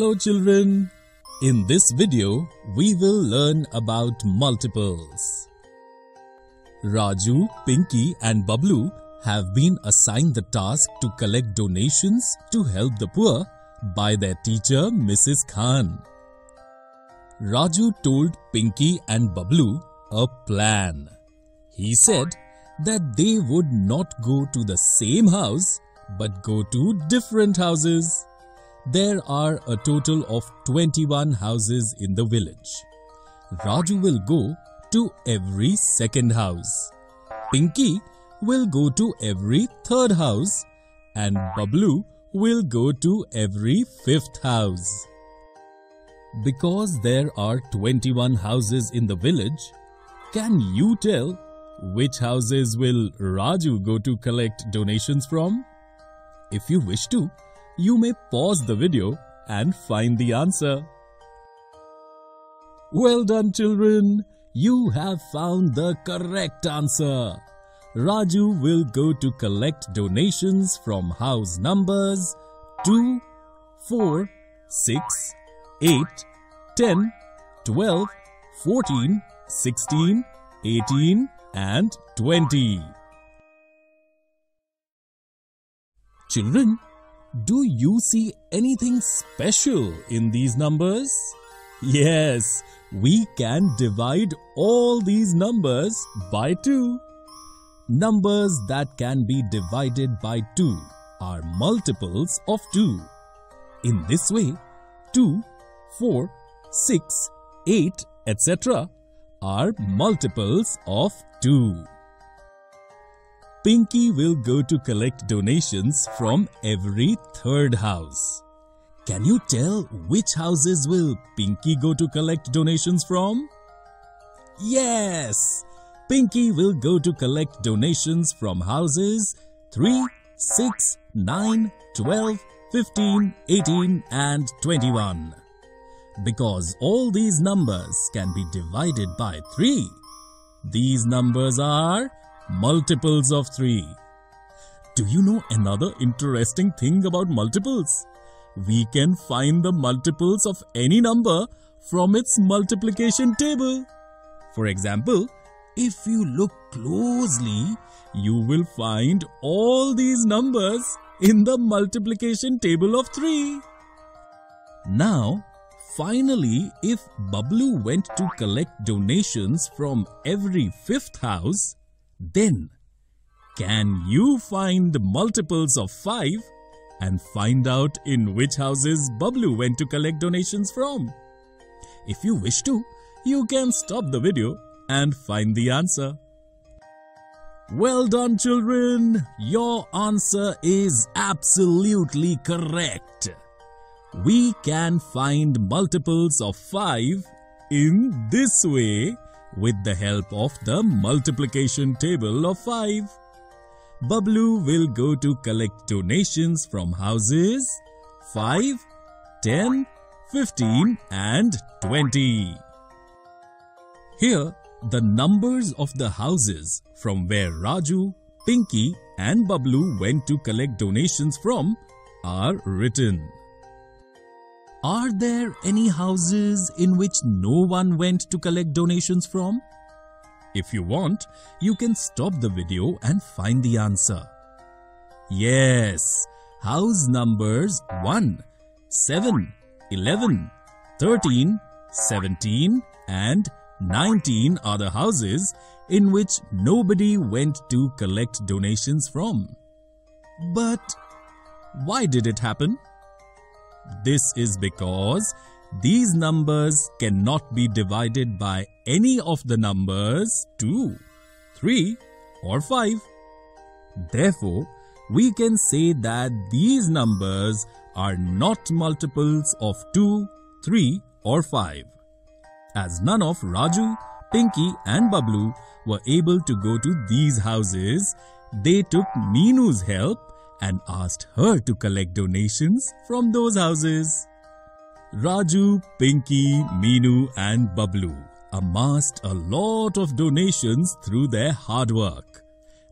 Hello children, in this video we will learn about multiples. Raju, Pinky and Bablu have been assigned the task to collect donations to help the poor by their teacher Mrs. Khan. Raju told Pinky and Bablu a plan. He said that they would not go to the same house but go to different houses. There are a total of 21 houses in the village. Raju will go to every second house. Pinky will go to every third house and Bablu will go to every fifth house. Because there are 21 houses in the village, can you tell which houses will Raju go to collect donations from? If you wish to, you may pause the video and find the answer. Well done children, you have found the correct answer. Raju will go to collect donations from house numbers 2, 4, 6, 8, 10, 12, 14, 16, 18 and 20. Children, do you see anything special in these numbers? Yes, we can divide all these numbers by 2. Numbers that can be divided by 2 are multiples of 2. In this way, 2, 4, 6, 8, etc. are multiples of 2. Pinky will go to collect donations from every third house. Can you tell which houses will Pinky go to collect donations from? Yes! Pinky will go to collect donations from houses 3, 6, 9, 12, 15, 18 and 21. Because all these numbers can be divided by 3. These numbers are multiples of 3. Do you know another interesting thing about multiples? We can find the multiples of any number from its multiplication table. For example, if you look closely, you will find all these numbers in the multiplication table of 3. Now, finally, if Bablu went to collect donations from every fifth house, then, can you find multiples of 5 and find out in which houses Bablu went to collect donations from? If you wish to, you can stop the video and find the answer. Well done children, your answer is absolutely correct. We can find multiples of 5 in this way with the help of the multiplication table of 5. Bablu will go to collect donations from houses 5, 10, 15 and 20. Here, the numbers of the houses from where Raju, Pinky and Bablu went to collect donations from are written. Are there any houses in which no one went to collect donations from? If you want, you can stop the video and find the answer. Yes, house numbers 1, 7, 11, 13, 17 and 19 are the houses in which nobody went to collect donations from. But why did it happen? This is because these numbers cannot be divided by any of the numbers 2, 3 or 5. Therefore, we can say that these numbers are not multiples of 2, 3 or 5. As none of Raju, Pinky and Bablu were able to go to these houses, they took Meenu's help and asked her to collect donations from those houses. Raju, Pinky, Meenu and Bablu amassed a lot of donations through their hard work.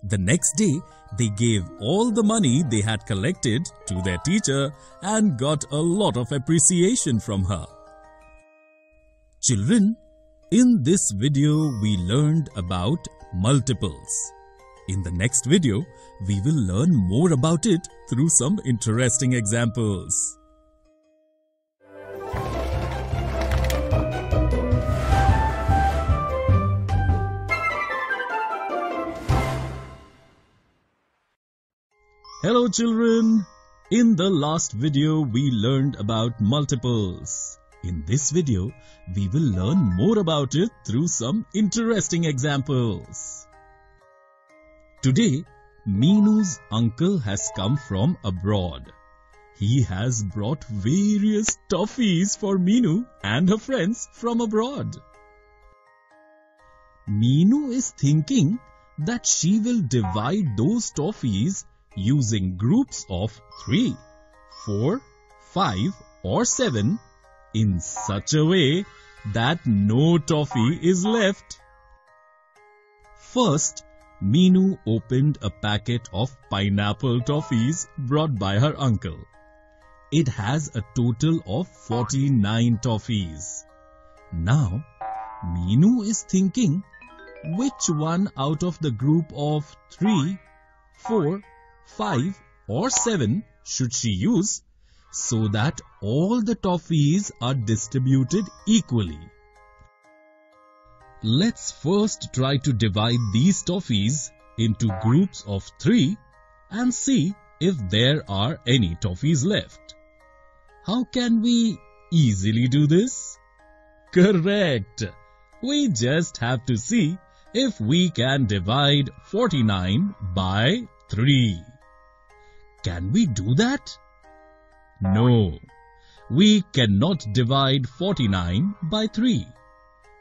The next day, they gave all the money they had collected to their teacher and got a lot of appreciation from her. Children, in this video we learned about multiples. In the next video, we will learn more about it through some interesting examples. Hello children! In the last video, we learned about multiples. In this video, we will learn more about it through some interesting examples. Today, Meenu's uncle has come from abroad. He has brought various toffees for Meenu and her friends from abroad. Meenu is thinking that she will divide those toffees using groups of 3, 4, 5 or 7 in such a way that no toffee is left. First, Meenu opened a packet of pineapple toffees brought by her uncle. It has a total of 49 toffees. Now, Meenu is thinking which one out of the group of 3, 4 5 or 7 should she use so that all the toffees are distributed equally. Let's first try to divide these toffees into groups of 3 and see if there are any toffees left. How can we easily do this? Correct! We just have to see if we can divide 49 by 3. Can we do that? No. We cannot divide 49 by 3.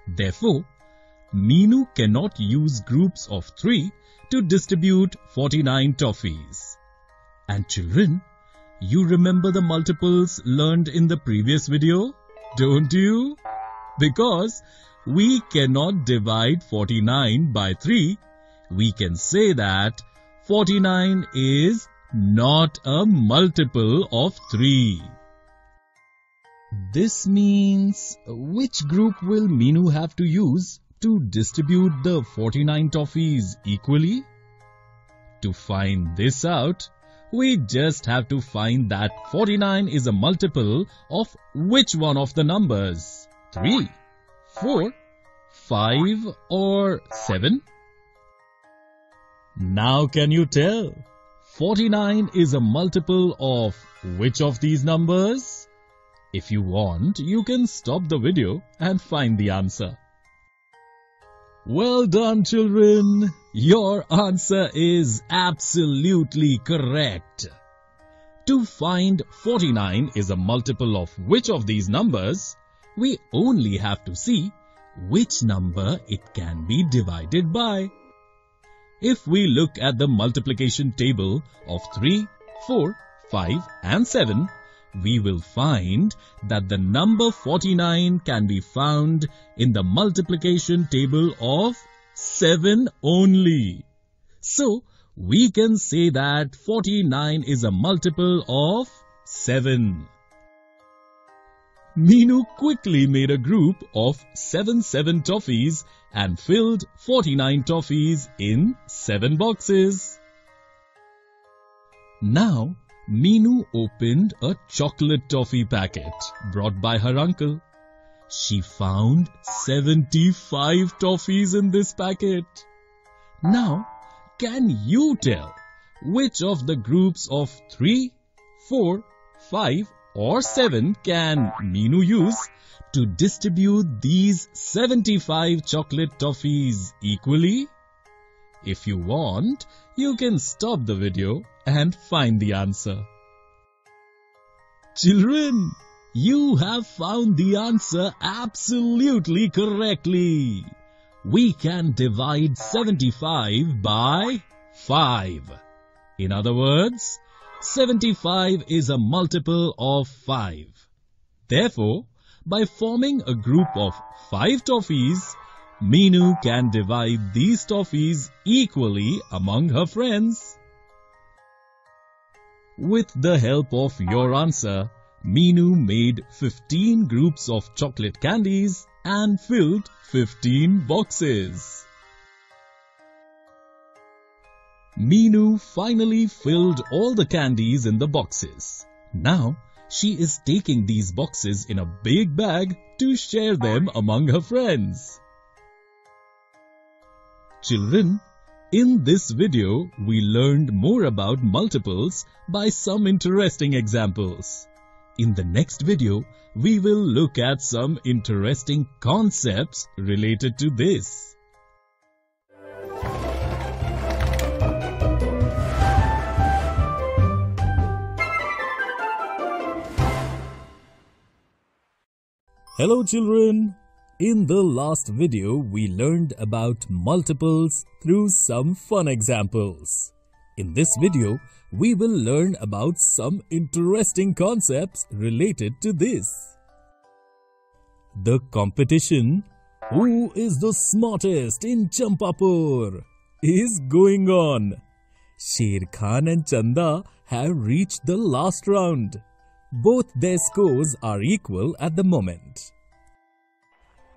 Therefore, Meenu cannot use groups of 3 to distribute 49 toffees. And children, you remember the multiples learned in the previous video, don't you? Because we cannot divide 49 by 3, we can say that 49 is not a multiple of 3. This means which group will Meenu have to use to distribute the 49 toffees equally? To find this out, we just have to find that 49 is a multiple of which one of the numbers? 3, 4, 5 or 7? Now can you tell? 49 is a multiple of which of these numbers? If you want, you can stop the video and find the answer. Well done children! Your answer is absolutely correct. To find 49 is a multiple of which of these numbers, we only have to see which number it can be divided by. If we look at the multiplication table of 3, 4, 5 and 7, we will find that the number 49 can be found in the multiplication table of 7 only. So, we can say that 49 is a multiple of 7. Meenu quickly made a group of 7-7 toffees and filled 49 toffees in 7 boxes. Now, Meenu opened a chocolate toffee packet brought by her uncle. She found 75 toffees in this packet. Now, can you tell which of the groups of 3, 4, 5 or 7 can Meenu use to distribute these 75 chocolate toffees equally? If you want, you can stop the video and find the answer. Children, you have found the answer absolutely correctly. We can divide 75 by 5. In other words, 75 is a multiple of 5. Therefore, by forming a group of 5 toffees, Meenu can divide these toffees equally among her friends. With the help of your answer, Meenu made 15 groups of chocolate candies and filled 15 boxes. Meenu finally filled all the candies in the boxes. Now, she is taking these boxes in a big bag to share them among her friends. Children, in this video, we learned more about multiples by some interesting examples. In the next video, we will look at some interesting concepts related to this. Hello children! In the last video, we learned about multiples through some fun examples. In this video, we will learn about some interesting concepts related to this. The competition, Who is the smartest in Champapur, is going on. Sher Khan and Chanda have reached the last round. Both their scores are equal at the moment.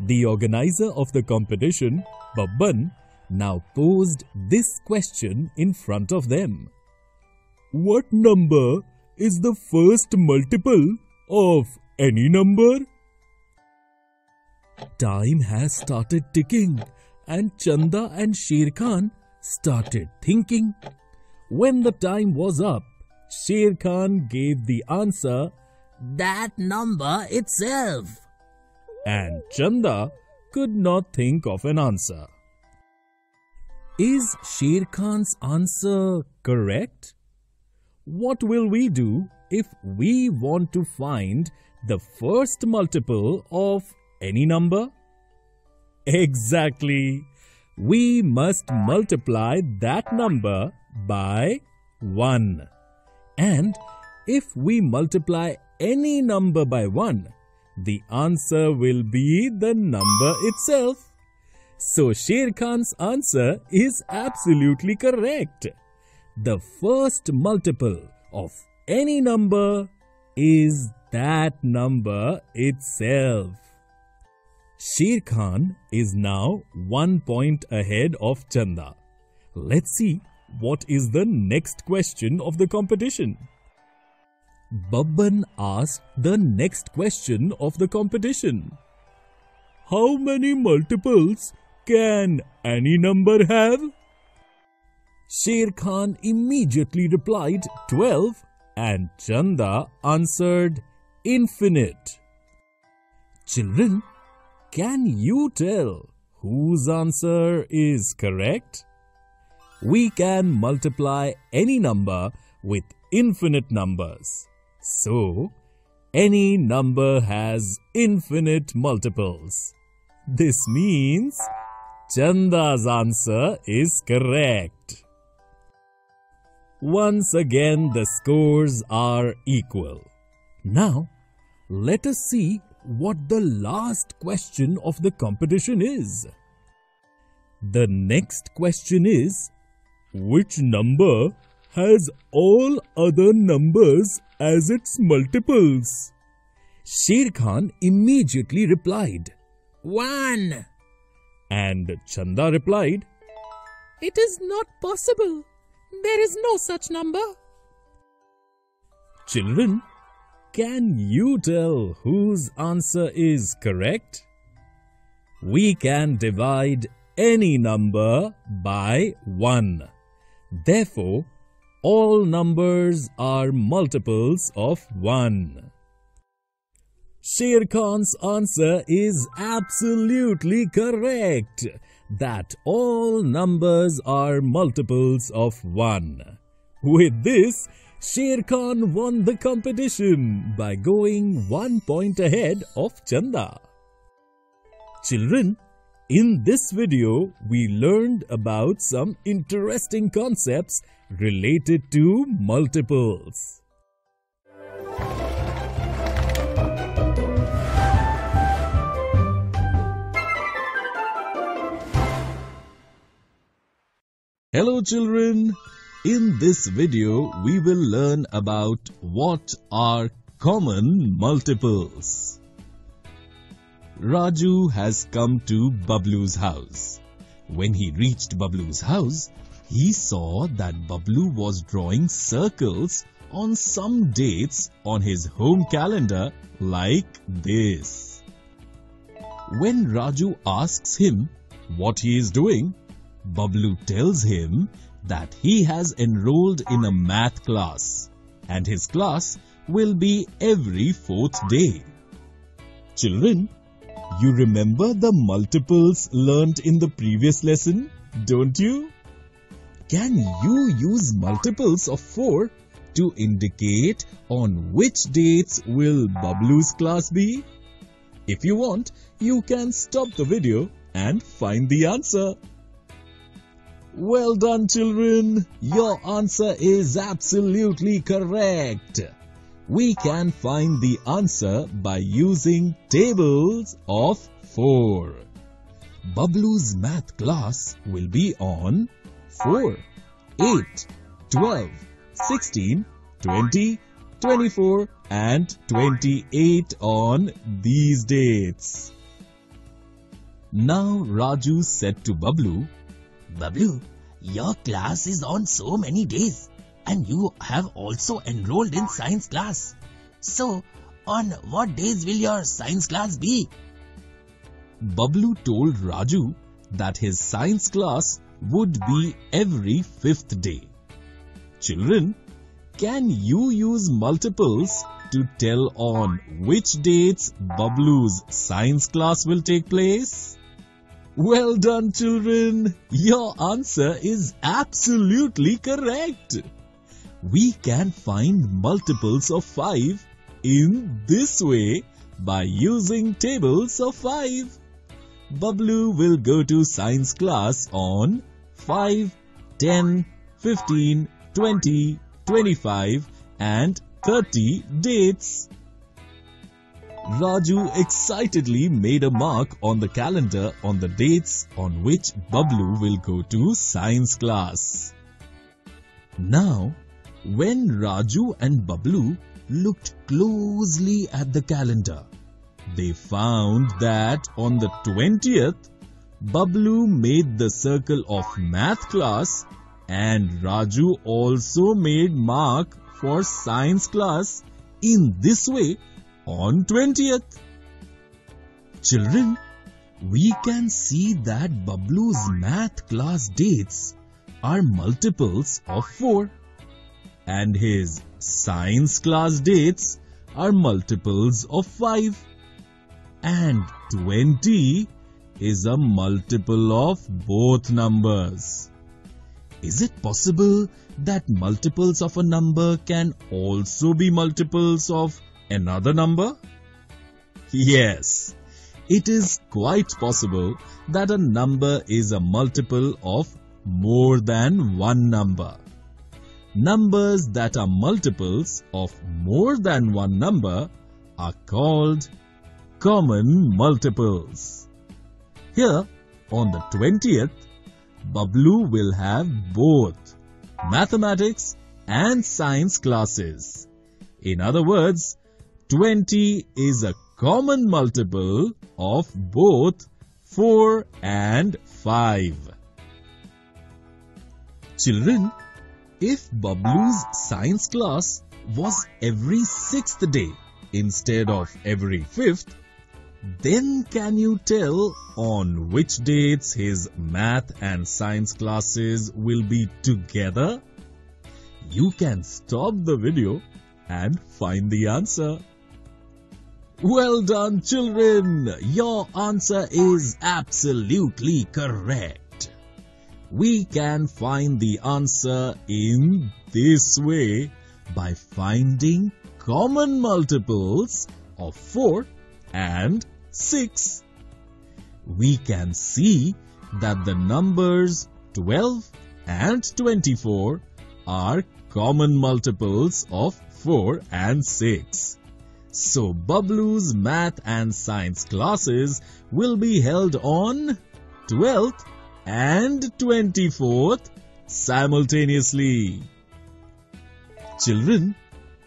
The organizer of the competition, Babban, now posed this question in front of them. What number is the first multiple of any number? Time has started ticking and Chanda and Sher Khan started thinking. When the time was up, Sher Khan gave the answer, That number itself. And Chanda could not think of an answer. Is Sher Khan's answer correct? What will we do if we want to find the first multiple of any number? Exactly. We must multiply that number by 1. And if we multiply any number by 1, the answer will be the number itself. So Sher Khan's answer is absolutely correct. The first multiple of any number is that number itself. Sher Khan is now one point ahead of Chanda. Let's see what is the next question of the competition. Babban asked the next question of the competition. How many multiples can any number have? Sher Khan immediately replied 12 and Chanda answered infinite. Children, can you tell whose answer is correct? We can multiply any number with infinite numbers. So, any number has infinite multiples. This means Chanda's answer is correct. Once again, the scores are equal. Now, let us see what the last question of the competition is. The next question is Which number has all other numbers as its multiples? Sher Khan immediately replied, One. and Chanda replied, It is not possible. There is no such number. Children, can you tell whose answer is correct? We can divide any number by 1. Therefore, all numbers are multiples of 1. Sher Khan's answer is absolutely correct that all numbers are multiples of 1. With this, Sher Khan won the competition by going one point ahead of Chanda. Children, in this video, we learned about some interesting concepts related to multiples. Hello children! In this video, we will learn about what are common multiples. Raju has come to Bablu's house. When he reached Bablu's house, he saw that Bablu was drawing circles on some dates on his home calendar like this. When Raju asks him what he is doing, Bablu tells him that he has enrolled in a math class and his class will be every fourth day. Children, you remember the multiples learnt in the previous lesson, don't you? Can you use multiples of 4 to indicate on which dates will Bablu's class be? If you want, you can stop the video and find the answer. Well done children, your answer is absolutely correct. We can find the answer by using tables of 4. Bablu's math class will be on 4, 8, 12, 16, 20, 24 and 28 on these dates. Now Raju said to Bablu, Bablu, your class is on so many days and you have also enrolled in science class. So, on what days will your science class be? Bablu told Raju that his science class would be every fifth day. Children, can you use multiples to tell on which dates Bablu's science class will take place? Well done children, your answer is absolutely correct. We can find multiples of 5 in this way by using tables of 5. Bablu will go to science class on 5, 10, 15, 20, 25 and 30 dates. Raju excitedly made a mark on the calendar on the dates on which Bablu will go to science class. Now, when Raju and Bablu looked closely at the calendar, they found that on the 20th, Bablu made the circle of math class and Raju also made mark for science class in this way on 20th. Children, we can see that Bablu's math class dates are multiples of 4 and his science class dates are multiples of 5 and 20 is a multiple of both numbers. Is it possible that multiples of a number can also be multiples of another number? Yes, it is quite possible that a number is a multiple of more than one number. Numbers that are multiples of more than one number are called common multiples. Here, on the 20th, Bablu will have both mathematics and science classes. In other words, 20 is a common multiple of both 4 and 5. Children, if Bablu's science class was every sixth day instead of every fifth, then can you tell on which dates his math and science classes will be together? You can stop the video and find the answer. Well done children! Your answer is absolutely correct. We can find the answer in this way by finding common multiples of 4 and 6. We can see that the numbers 12 and 24 are common multiples of 4 and 6. So Bablu's math and science classes will be held on 12th and 24th simultaneously. Children,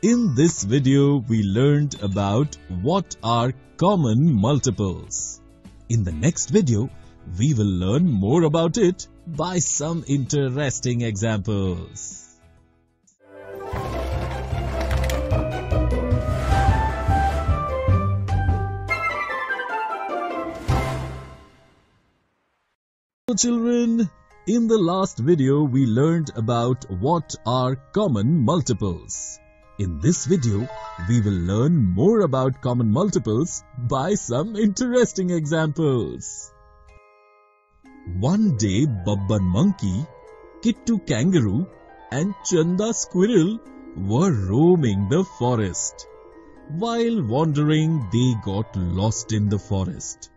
in this video we learned about what are common multiples. In the next video, we will learn more about it by some interesting examples. Children, in the last video we learned about what are common multiples. In this video, we will learn more about common multiples by some interesting examples. One day Babban monkey, Kittu kangaroo and Chanda squirrel were roaming the forest. While wandering, they got lost in the forest.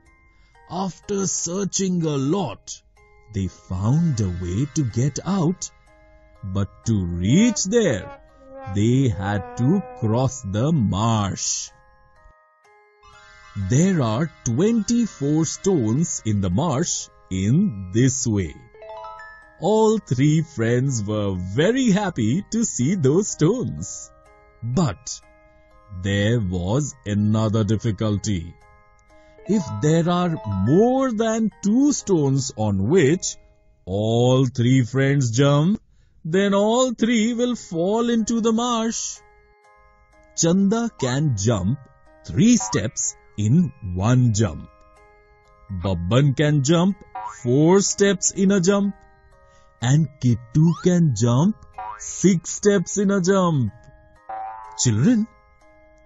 After searching a lot, they found a way to get out. But to reach there, they had to cross the marsh. There are 24 stones in the marsh in this way. All three friends were very happy to see those stones. But there was another difficulty. If there are more than two stones on which all three friends jump, then all three will fall into the marsh. Chanda can jump three steps in one jump. Babban can jump four steps in a jump. And Kittu can jump six steps in a jump. Children,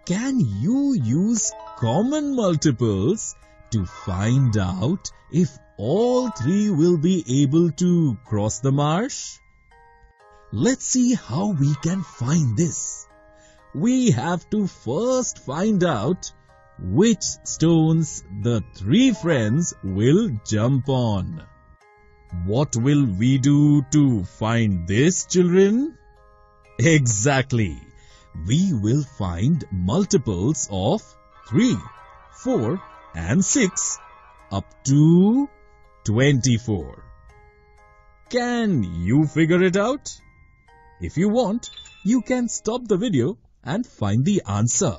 can you use common multiples to find out if all three will be able to cross the marsh? Let's see how we can find this. We have to first find out which stones the three friends will jump on. What will we do to find this, children? Exactly. We will find multiples of 3, 4 and 6 up to 24. Can you figure it out? If you want, you can stop the video and find the answer.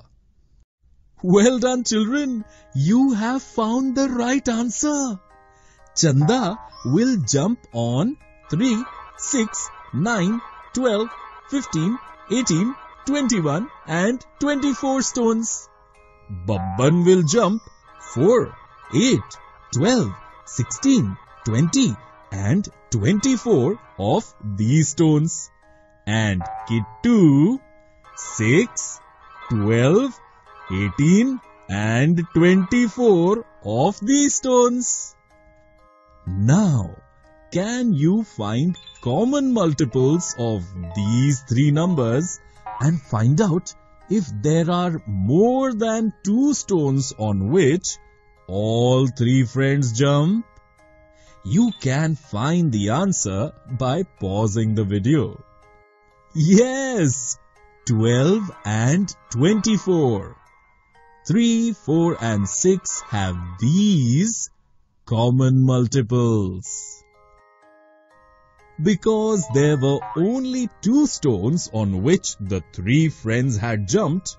Well done children, you have found the right answer. Chanda will jump on 3, 6, 9, 12, 15, 18, 21 and 24 stones. Babban will jump 4, 8, 12, 16, 20 and 24 of these stones. And Kittu 6, 12, 18 and 24 of these stones. Now, can you find common multiples of these three numbers and find out if there are more than two stones on which all three friends jump? You can find the answer by pausing the video. Yes, 12 and 24. 3, 4 and 6 have these common multiples. Because there were only two stones on which the three friends had jumped,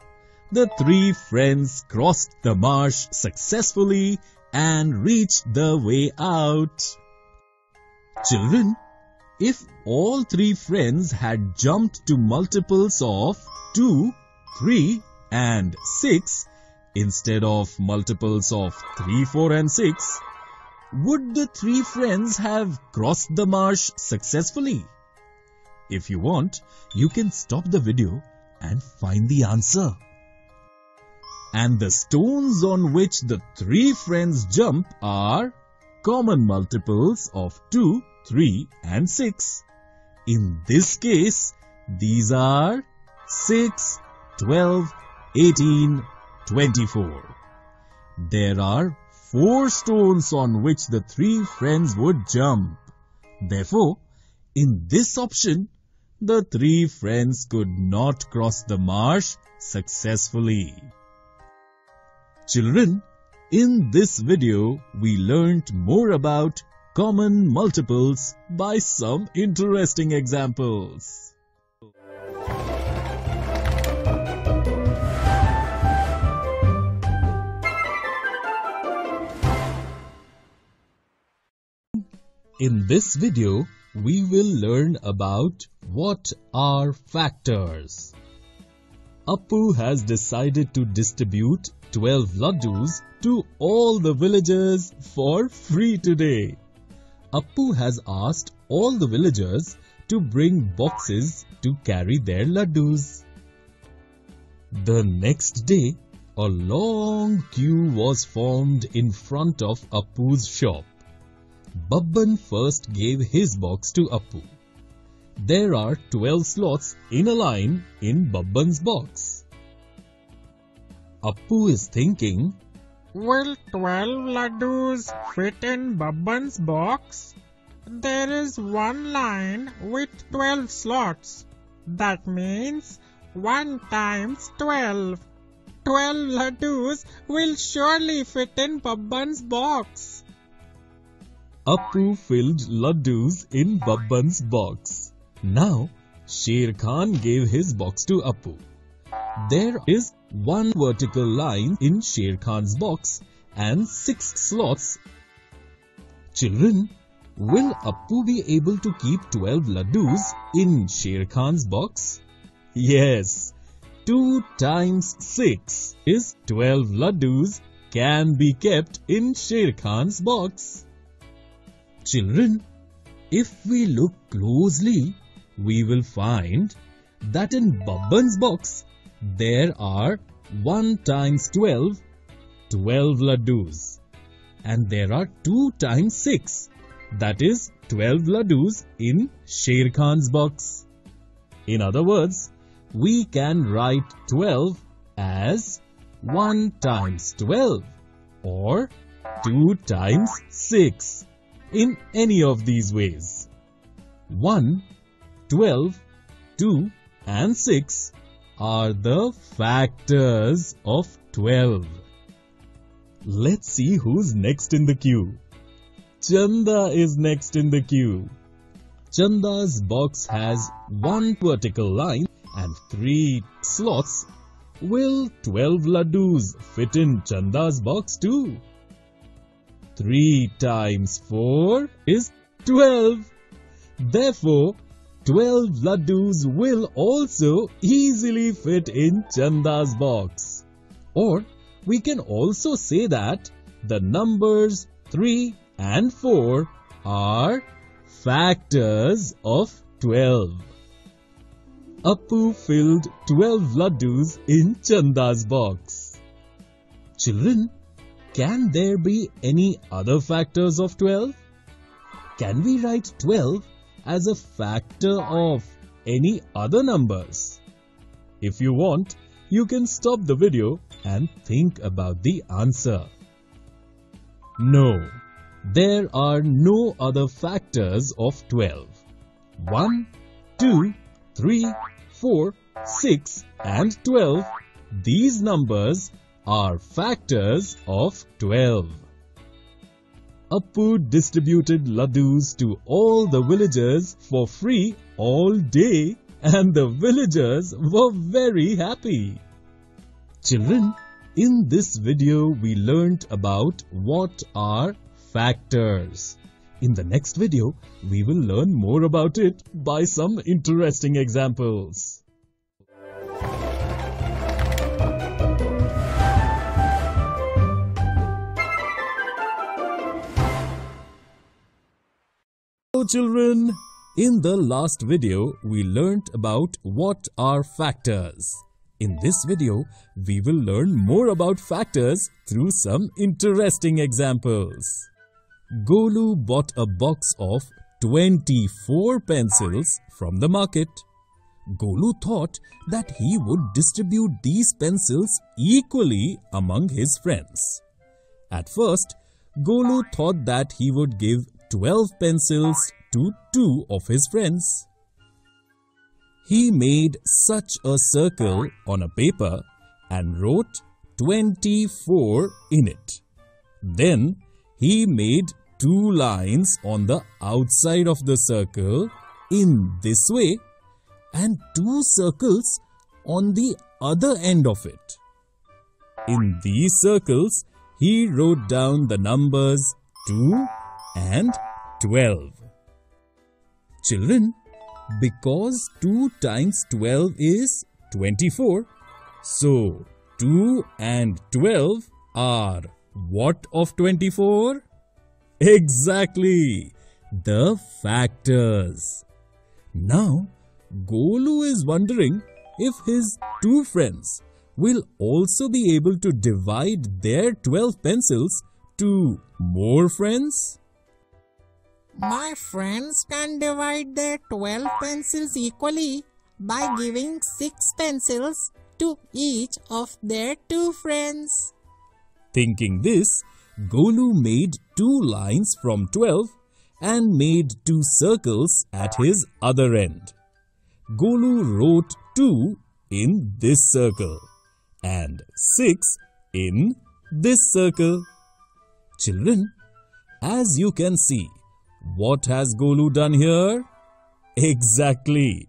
the three friends crossed the marsh successfully and reached the way out. Children, if all three friends had jumped to multiples of 2, 3 and 6 instead of multiples of 3, 4 and 6, would the three friends have crossed the marsh successfully? If you want, you can stop the video and find the answer. And the stones on which the three friends jump are common multiples of 2, 3 and 6. In this case, these are 6, 12, 18, 24. There are four stones on which the three friends would jump. Therefore, in this option, the three friends could not cross the marsh successfully. Children, in this video, we learnt more about common multiples by some interesting examples. In this video, we will learn about what are factors. Appu has decided to distribute 12 laddus to all the villagers for free today. Appu has asked all the villagers to bring boxes to carry their laddus. The next day, a long queue was formed in front of Appu's shop. Babban first gave his box to Appu. There are 12 slots in a line in Babban's box. Appu is thinking, Will 12 laddus fit in Babban's box? There is one line with 12 slots. That means 1 times 12. 12 laddus will surely fit in Babban's box. Appu filled laddus in Babban's box. Now, Sher Khan gave his box to Appu. There is one vertical line in Sher Khan's box and six slots. Children, will Appu be able to keep 12 laddus in Sher Khan's box? Yes, 2 times 6 is 12 laddus can be kept in Sher Khan's box. Children, if we look closely, we will find that in Babban's box there are 1 times 12, 12 laddus. And there are 2 times 6, that is 12 laddus in Sher Khan's box. In other words, we can write 12 as 1 times 12 or 2 times 6 in any of these ways. 1, 12, 2 and 6 are the factors of 12. Let's see who's next in the queue. Chanda is next in the queue. Chanda's box has one vertical line and three slots. Will 12 laddus fit in Chanda's box too? 3 times 4 is 12. Therefore, 12 laddus will also easily fit in Chanda's box. Or we can also say that the numbers 3 and 4 are factors of 12. Appu filled 12 laddus in Chanda's box. Children, can there be any other factors of 12? Can we write 12 as a factor of any other numbers? If you want, you can stop the video and think about the answer. No, there are no other factors of 12. 1, 2, 3, 4, 6 and 12, these numbers are factors of 12. Appu distributed laddus to all the villagers for free all day and the villagers were very happy. Children, in this video we learnt about what are factors. In the next video, we will learn more about it by some interesting examples. Children! In the last video, we learnt about what are factors. In this video, we will learn more about factors through some interesting examples. Golu bought a box of 24 pencils from the market. Golu thought that he would distribute these pencils equally among his friends. At first, Golu thought that he would give 12 pencils to two of his friends. He made such a circle on a paper and wrote 24 in it. Then he made two lines on the outside of the circle in this way and two circles on the other end of it. In these circles, he wrote down the numbers 2 and 12. Children, because 2 times 12 is 24, so 2 and 12 are what of 24? Exactly, the factors. Now, Golu is wondering if his two friends will also be able to divide their 12 pencils to more friends. My friends can divide their 12 pencils equally by giving 6 pencils to each of their two friends. Thinking this, Golu made two lines from 12 and made two circles at his other end. Golu wrote 2 in this circle and 6 in this circle. Children, as you can see, what has Golu done here? Exactly.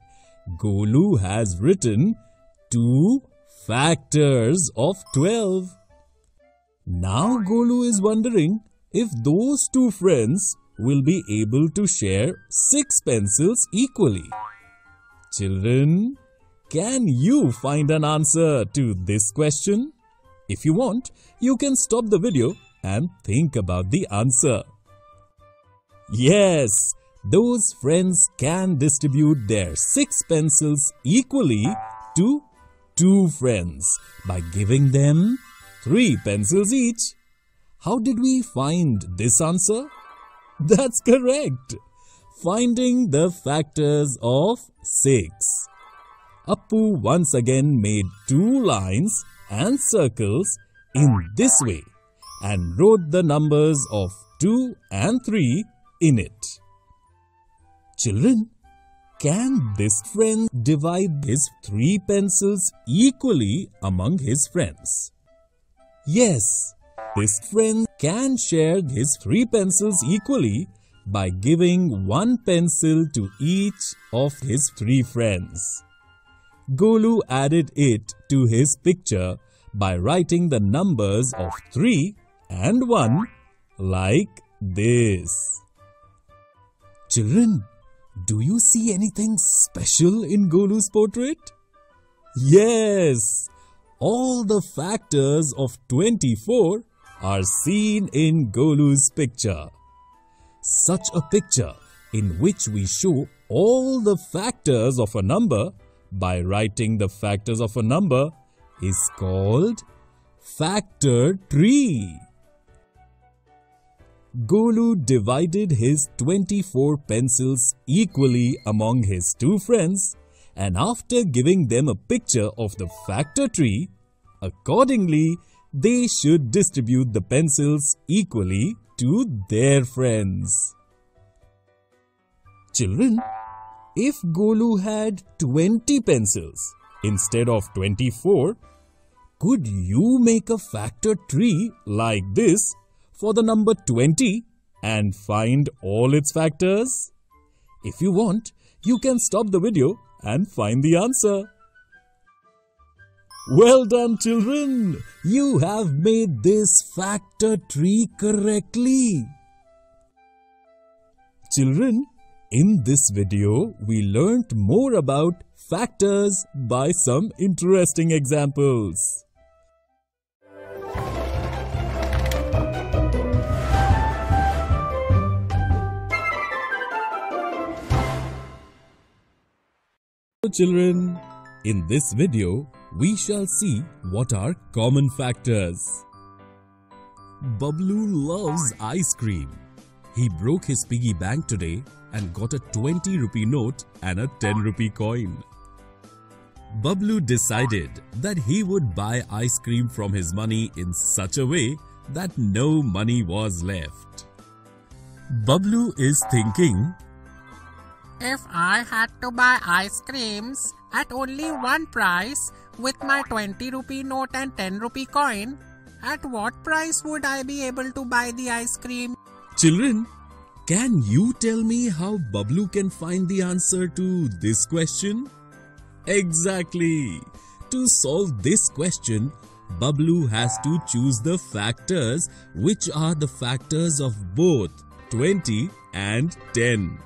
Golu has written two factors of 12. Now Golu is wondering if those two friends will be able to share six pencils equally. Children, can you find an answer to this question? If you want, you can stop the video and think about the answer. Yes, those friends can distribute their six pencils equally to two friends by giving them three pencils each. How did we find this answer? That's correct. Finding the factors of 6. Appu once again made two lines and circles in this way and wrote the numbers of 2 and 3 in it. Children, can this friend divide his three pencils equally among his friends? Yes, this friend can share his three pencils equally by giving one pencil to each of his three friends. Golu added it to his picture by writing the numbers of 3 and 1 like this. Children, do you see anything special in Golu's portrait? Yes, all the factors of 24 are seen in Golu's picture. Such a picture in which we show all the factors of a number by writing the factors of a number is called factor tree. Golu divided his 24 pencils equally among his two friends and after giving them a picture of the factor tree, accordingly, they should distribute the pencils equally to their friends. Children, if Golu had 20 pencils instead of 24, could you make a factor tree like this for the number 20 and find all its factors? If you want, you can stop the video and find the answer. Well done children! You have made this factor tree correctly. Children, in this video, we learnt more about factors by some interesting examples. Children, in this video, we shall see what are common factors. Bablu loves ice cream. He broke his piggy bank today and got a 20 rupee note and a 10 rupee coin. Bablu decided that he would buy ice cream from his money in such a way that no money was left. Bablu is thinking, If I had to buy ice creams at only one price with my 20 rupee note and 10 rupee coin, at what price would I be able to buy the ice cream? Children, can you tell me how Bablu can find the answer to this question? Exactly. To solve this question, Bablu has to choose the factors which are the factors of both 20 and 10.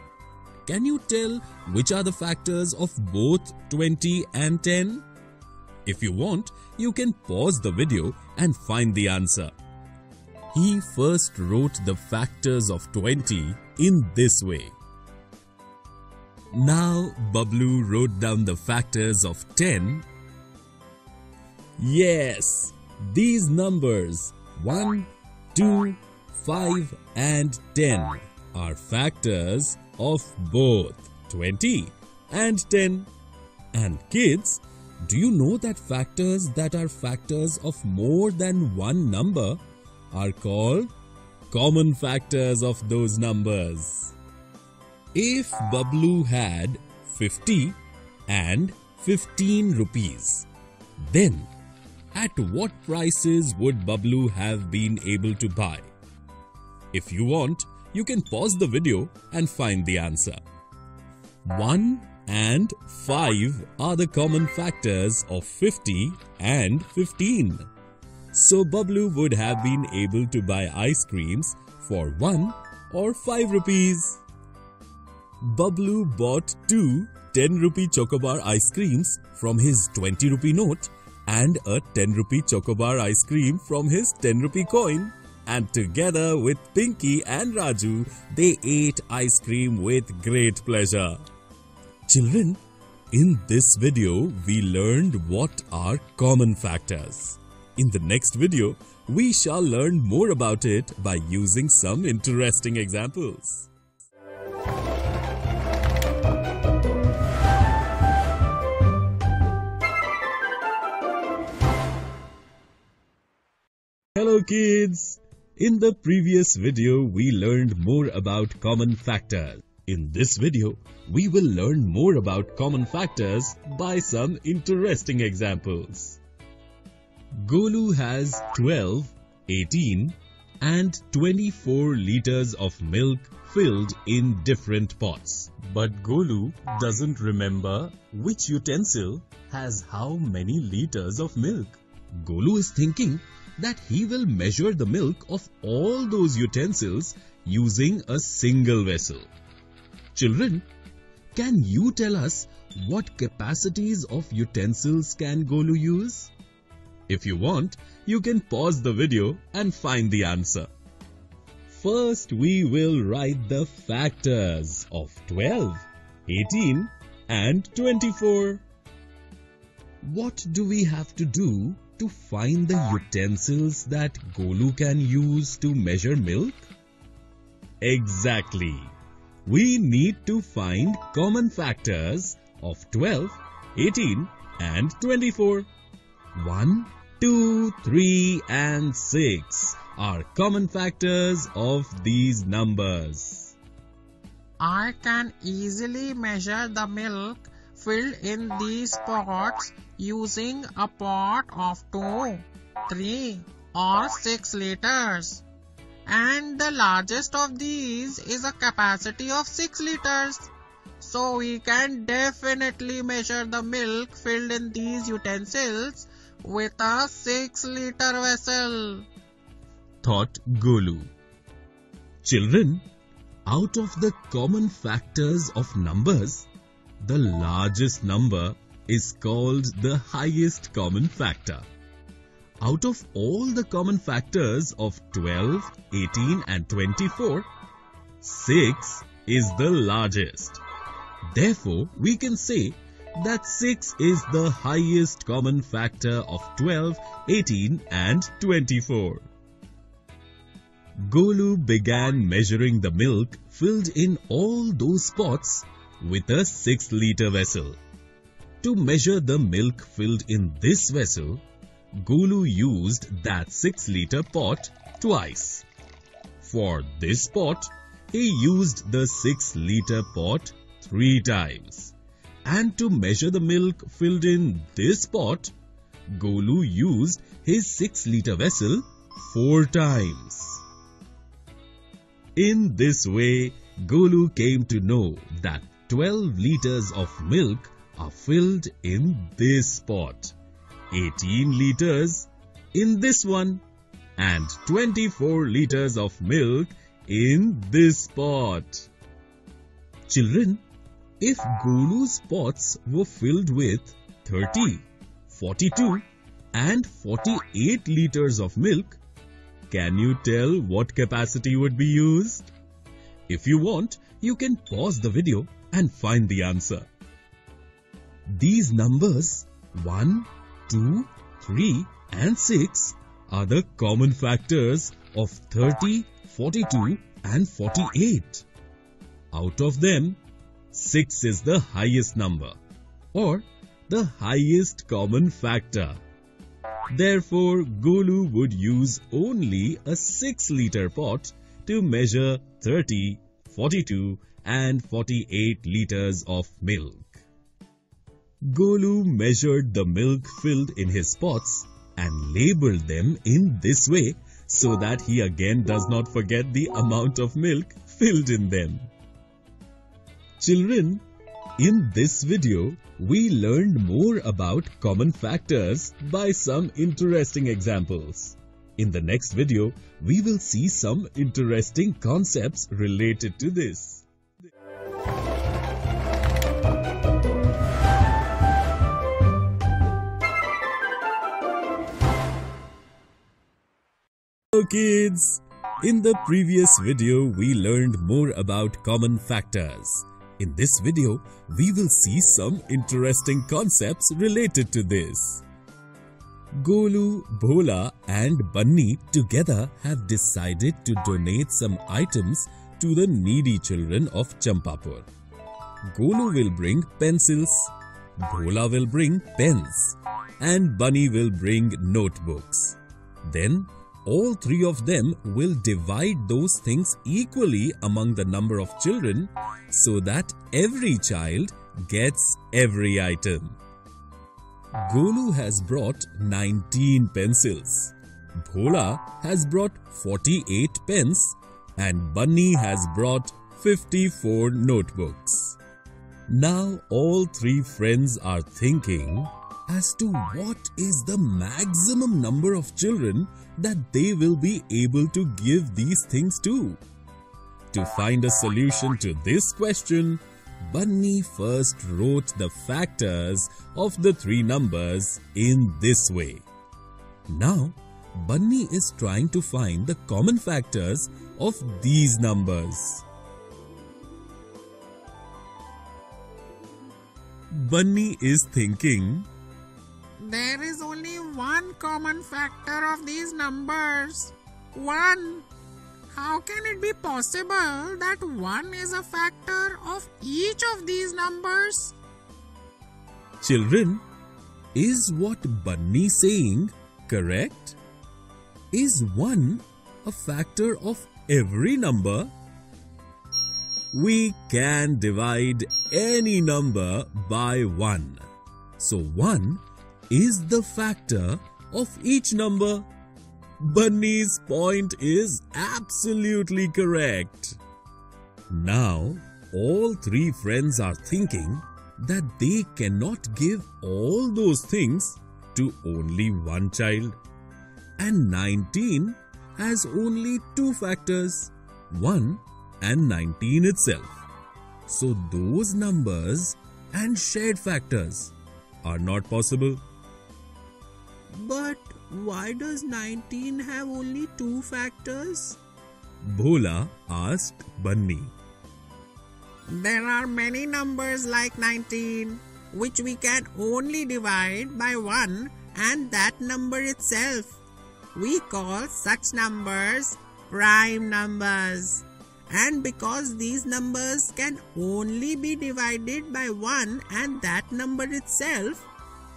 Can you tell which are the factors of both 20 and 10? If you want, you can pause the video and find the answer. He first wrote the factors of 20 in this way. Now Bablu wrote down the factors of 10. Yes, these numbers 1, 2, 5 and 10 are factors of both 20 and 10. And kids, do you know that factors that are factors of more than one number are called common factors of those numbers? If Bablu had 50 and 15 rupees, then at what prices would Bablu have been able to buy? If you want, you can pause the video and find the answer. 1 and 5 are the common factors of 50 and 15. So Bablu would have been able to buy ice creams for 1 or 5 rupees. Bablu bought two 10 rupee chocobar ice creams from his 20 rupee note and a 10 rupee chocobar ice cream from his 10 rupee coin. And together with Pinky and Raju, they ate ice cream with great pleasure. Children, in this video, we learned what are common factors. In the next video, we shall learn more about it by using some interesting examples. Hello kids! In the previous video, we learned more about common factors. In this video, we will learn more about common factors by some interesting examples. Golu has 12, 18 and 24 liters of milk filled in different pots. But Golu doesn't remember which utensil has how many liters of milk. Golu is thinking that he will measure the milk of all those utensils using a single vessel. Children, can you tell us what capacities of utensils can Golu use? If you want, you can pause the video and find the answer. First, we will write the factors of 12, 18 and 24. What do we have to do to find the utensils that Golu can use to measure milk? Exactly. We need to find common factors of 12, 18 and 24. 1, 2, 3 and 6 are common factors of these numbers. I can easily measure the milk filled in these pots using a pot of 2, 3 or 6 liters. And the largest of these is a capacity of 6 liters. So we can definitely measure the milk filled in these utensils with a 6 liter vessel. Thought Golu. Children, out of the common factors of numbers, the largest number is called the highest common factor. Out of all the common factors of 12, 18 and 24, 6 is the largest. Therefore, we can say that 6 is the highest common factor of 12, 18 and 24. Golu began measuring the milk filled in all those pots with a 6 liter vessel. To measure the milk filled in this vessel, Golu used that 6 liter pot twice. For this pot, he used the 6 liter pot three times. And to measure the milk filled in this pot, Golu used his 6 liter vessel four times. In this way, Golu came to know that 12 liters of milk are filled in this pot, 18 liters in this one, and 24 liters of milk in this pot. Children, if Golu's pots were filled with 30, 42 and 48 liters of milk, can you tell what capacity would be used? If you want, you can pause the video and find the answer. These numbers 1, 2, 3 and 6 are the common factors of 30, 42 and 48. Out of them, 6 is the highest number or the highest common factor. Therefore, Golu would use only a 6 liter pot to measure 30, 42 and 48 liters of milk. Golu measured the milk filled in his pots and labeled them in this way so that he again does not forget the amount of milk filled in them. Children, in this video, we learned more about common factors by some interesting examples. In the next video, we will see some interesting concepts related to this. Kids! In the previous video, we learned more about common factors. In this video, we will see some interesting concepts related to this. Golu, Bhola and Bunny together have decided to donate some items to the needy children of Champapur. Golu will bring pencils, Bhola will bring pens and Bunny will bring notebooks. Then all three of them will divide those things equally among the number of children so that every child gets every item. Golu has brought 19 pencils. Bhola has brought 48 pens and Bunny has brought 54 notebooks. Now all three friends are thinking as to what is the maximum number of children that they will be able to give these things to. To find a solution to this question, Bunny first wrote the factors of the three numbers in this way. Now, Bunny is trying to find the common factors of these numbers. Bunny is thinking, There is only one common factor of these numbers. 1. How can it be possible that 1 is a factor of each of these numbers? Children, is what Bunny saying correct? Is 1 a factor of every number? We can divide any number by 1. So 1 is the factor of each number. Bunny's point is absolutely correct. Now, all three friends are thinking that they cannot give all those things to only one child. And 19 has only two factors, 1 and 19 itself. So those numbers and shared factors are not possible. But why does 19 have only two factors? Bhola asked Bunny. There are many numbers like 19 which we can only divide by 1 and that number itself. We call such numbers prime numbers. And because these numbers can only be divided by 1 and that number itself,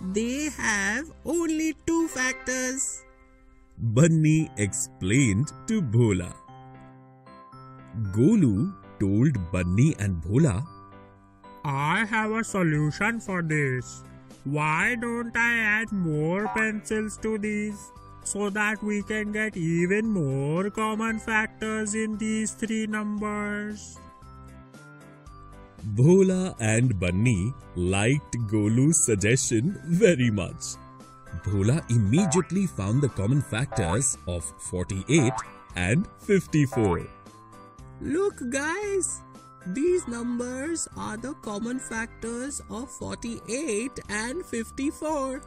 they have only two factors. Bunny explained to Bhola. Golu told Bunny and Bhola, I have a solution for this. Why don't I add more pencils to these? so that we can get even more common factors in these three numbers. Bhola and Bunny liked Golu's suggestion very much. Bhola immediately found the common factors of 48 and 54. Look, guys, these numbers are the common factors of 48 and 54.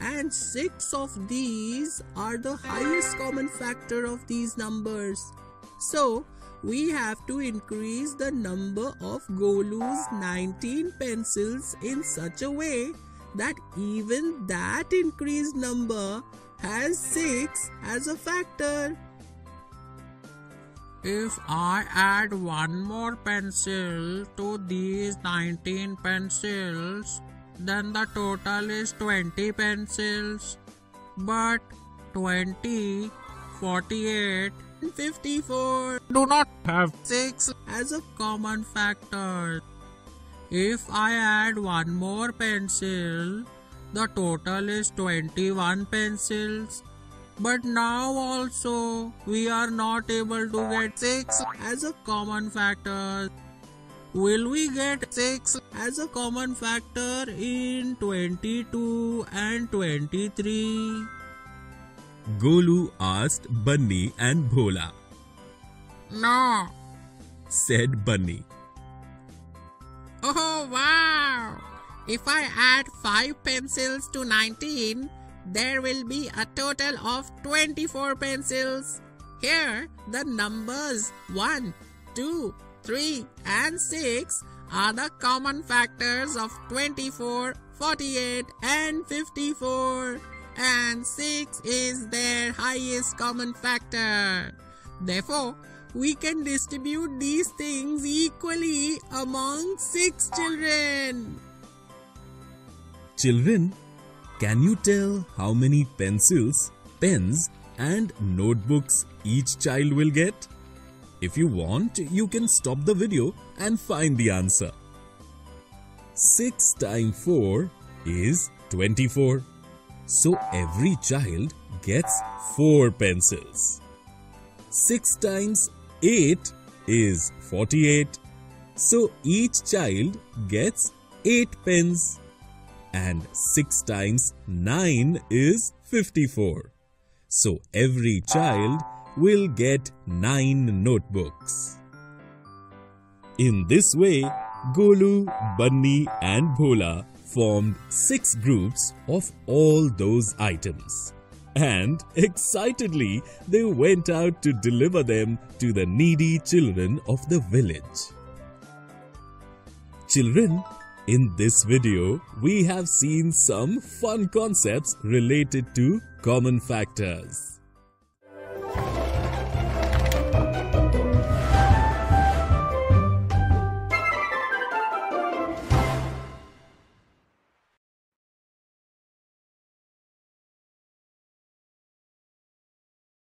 And 6 of these are the highest common factor of these numbers. So, we have to increase the number of Golu's 19 pencils in such a way that even that increased number has 6 as a factor. If I add one more pencil to these 19 pencils, then the total is 20 pencils. But 20, 48, 54 do not have 6 as a common factor. If I add one more pencil, the total is 21 pencils. But now also we are not able to get 6 as a common factor. Will we get 6 as a common factor in 22 and 23? Golu asked Bunny and Bhola. No. Said Bunny. Oh wow! If I add 5 pencils to 19, there will be a total of 24 pencils. Here, the numbers 1, 2, 3 and 6 are the common factors of 24, 48 and 54. And 6 is their highest common factor. Therefore, we can distribute these things equally among 6 children. Children, can you tell how many pencils, pens and notebooks each child will get? If you want, you can stop the video and find the answer. 6 times 4 is 24. So every child gets 4 pencils. 6 times 8 is 48. So each child gets 8 pens. And 6 times 9 is 54. So every child will get 9 notebooks. In this way, Golu, Bunny and Bhola formed 6 groups of all those items. And excitedly, they went out to deliver them to the needy children of the village. Children, in this video, we have seen some fun concepts related to common factors.